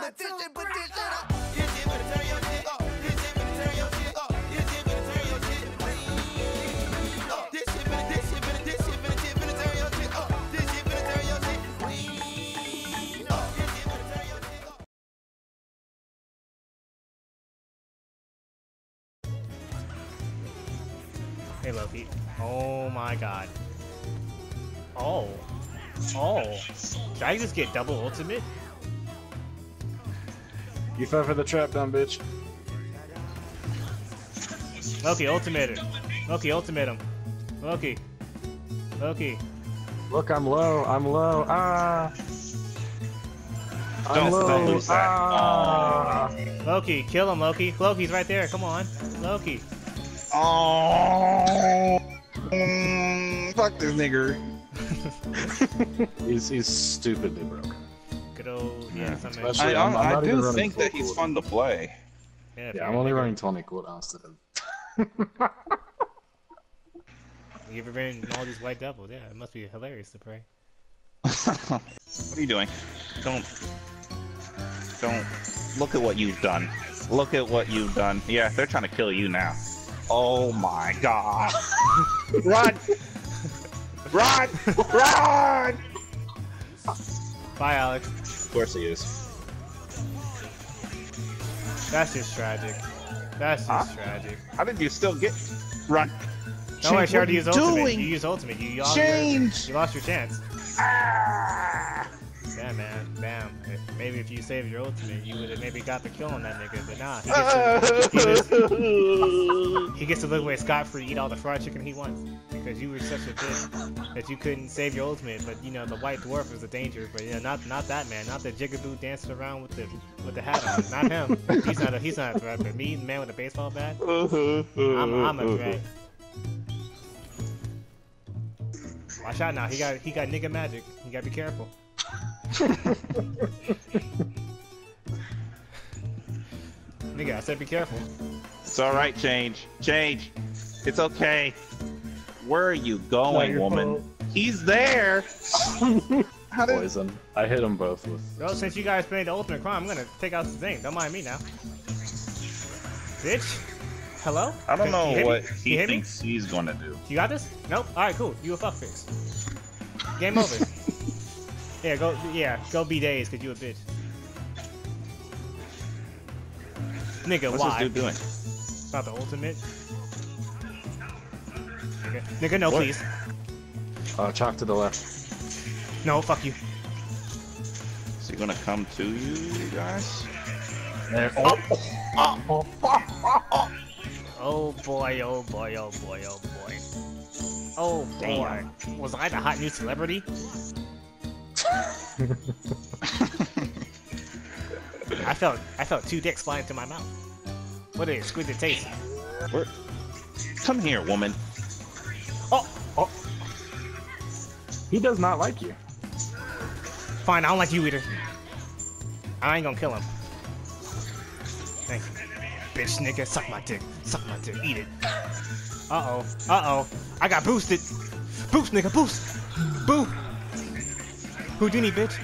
competition, petition. Uh, this shit finna your shit up. This shit finna turn your shit up. This shit finna turn your shit up. This shit finna, this shit finna, this shit finna, shit finna turn your shit up. This shit finna turn your shit up. This shit finna turn your shit uh. up. Hey Loki. Oh my god. Oh. Oh. Did I just get double ultimate? You fell for the trap, dumb bitch. Loki, ultimate him. Loki, ultimate him. Loki. Loki. Look, I'm low. I'm low. Ah. I'm Don't low. lose that. Ah. Loki, kill him, Loki. Loki's right there. Come on. Loki. Oh, mm, fuck this nigger. He's he's stupidly broke. Good yeah, Yeah. I, I'm- I'm I, I not even do think that he's court. fun to play. Yeah, Yeah, I'm only running Tony cooldowns to him. You've been running all these white devils. Yeah, it must be hilarious to pray. what are you doing? Don't. Don't. Look at what you've done. Look at what you've done. Yeah, they're trying to kill you now. Oh my god. Run! Run! Run! Bye, Alex. Of course he is. That's just tragic. That's just Huh? tragic. How did you still get. Run! Don't worry, Chang'e, she already what used you ultimate. doing? You used ultimate. You, you, lost your- you lost your chance. Ah! Yeah, man. If- Maybe if you saved your ultimate, you would have maybe got the kill on that nigga. But nah, he gets to, he gets, he gets to live away scot free, eat all the fried chicken he wants. Because you were such a bitch that you couldn't save your ultimate. But you know the white dwarf is a danger. But yeah, not not that man. Not the jigaboo dancing around with the with the hat on. Not him. He's not a he's not a threat. But me, the man with a baseball bat, I'm, I'm a threat. Watch out now. He got he got nigga magic. You gotta be careful. nigga, I said be careful. It's alright, Chang'e. Chang'e. It's okay. Where are you going, your woman? He's there! How did Poison. I hit them both with. Well, since you guys played the ultimate crime, I'm gonna take out the thing. Don't mind me now. Bitch. Hello? I don't know hit me? what You he hit me? thinks he's gonna do. You got this? Nope. Alright, cool. You a fuck fuckface. Game over. yeah, go yeah, go be days, cause you a bitch. Nigga, What's why? this dude doing? About the ultimate. Nigga, nigga no What? please. Uh, chalk to the left. No, fuck you. Is he gonna come to you guys? There. Oh. Oh boy, oh boy, oh boy, oh boy. Oh damn. Was I the hot new celebrity? I felt I felt two dicks flying to my mouth. What an exquisite taste. Where? Come here, woman. Oh, Oh. He does not like you. fine, I don't like you either. I ain't gonna kill him. Thank you. Bitch nigga, suck my dick. Suck my dick. Eat it. Uh-oh. Uh-oh. I got boosted. Boost, nigga, boost. Boo. Houdini, bitch.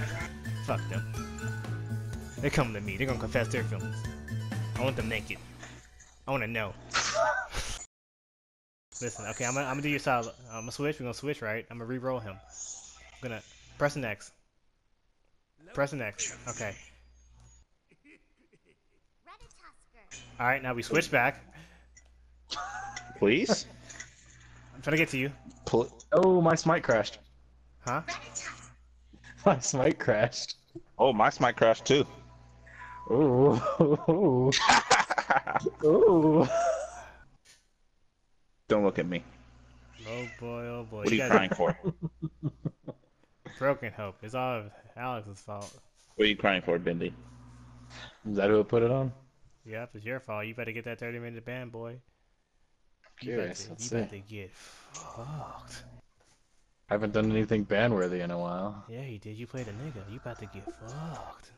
Fuck them. They come to me. They're gonna confess their feelings. I want them naked. I wanna know. Listen, okay, I'm gonna, I'm gonna do your style. I'm gonna switch. We're gonna switch, right? I'm gonna re-roll him. I'm gonna press an X. Press an X. Okay. All right, now we switch back. Please? I'm trying to get to you. Pl- Oh, my smite crashed. Huh? My smite crashed. oh, my smite crashed too. Ooh. Ooh. Ooh. Don't look at me. Oh boy, oh boy. What are you crying for? Broken hope. It's all Alex's fault. What are you crying for, Bindi? Is that who put it on? Yep, it's your fault. You better get that 30 minute ban, boy. You Curious. better, Let's you see. better get fucked. I haven't done anything ban worthy in a while. Yeah, you did. You played a nigga. You about to get fucked.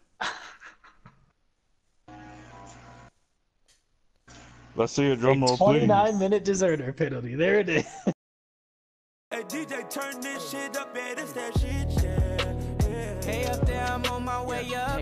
Let's see your drum roll, 29 minute deserter penalty. There it is. Hey DJ, turn this shit up, yeah, this that shit, yeah. yeah. Hey up there, I'm on my way up.